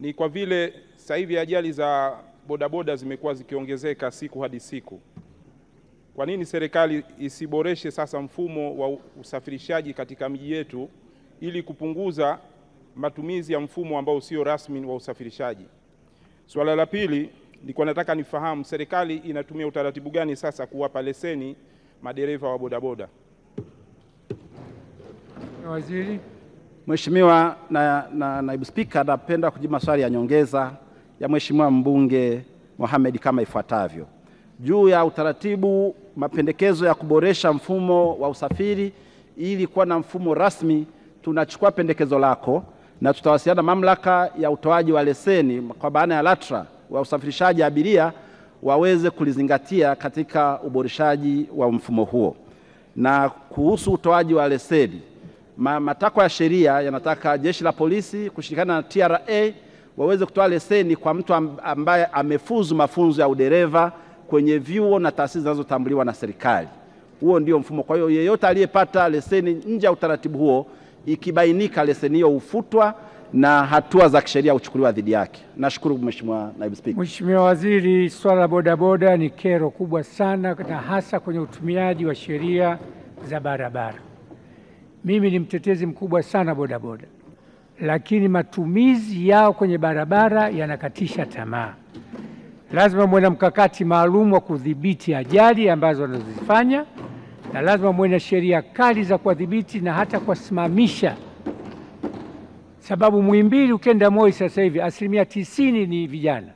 ni kwa vile sasa hivi ajali za bodaboda zimekuwa zikiongezeka siku hadi siku. Kwa nini serikali isiboreshe sasa mfumo wa usafirishaji katika miji yetu ili kupunguza matumizi ya mfumo ambao sio rasmi wa usafirishaji? Swala la pili, nilikuwa nataka nifahamu serikali inatumia utaratibu gani sasa kuwapa leseni madereva wa bodaboda? Waziri. Mheshimiwa na, na, naibu Spika, napenda kujibu maswali ya nyongeza ya Mheshimiwa mbunge Mohamed kama ifuatavyo. Juu ya utaratibu, mapendekezo ya kuboresha mfumo wa usafiri ili kuwa na mfumo rasmi, tunachukua pendekezo lako na tutawasiliana mamlaka ya utoaji wa leseni kwa maana ya LATRA wa usafirishaji abiria waweze kulizingatia katika uboreshaji wa mfumo huo. Na kuhusu utoaji wa leseni, ma, matakwa ya sheria yanataka jeshi la polisi kushirikiana na TRA waweze kutoa leseni kwa mtu ambaye amefuzu mafunzo ya udereva kwenye vyuo na taasisi zinazotambuliwa na serikali. Huo ndio mfumo. Kwa hiyo yeyote aliyepata leseni nje ya utaratibu huo, ikibainika leseni hiyo hufutwa na hatua za kisheria huchukuliwa dhidi yake. Nashukuru Mheshimiwa Naibu Spika. Mheshimiwa Waziri, swala la bodaboda ni kero kubwa sana na hasa kwenye utumiaji wa sheria za barabara. Mimi ni mtetezi mkubwa sana bodaboda, lakini matumizi yao kwenye barabara yanakatisha tamaa. Lazima mwe na mkakati maalum wa kudhibiti ajali ambazo wanazozifanya, na lazima mwe na sheria kali za kuwadhibiti na hata kuwasimamisha, sababu Muhimbili ukenda Moi sasa hivi asilimia tisini ni vijana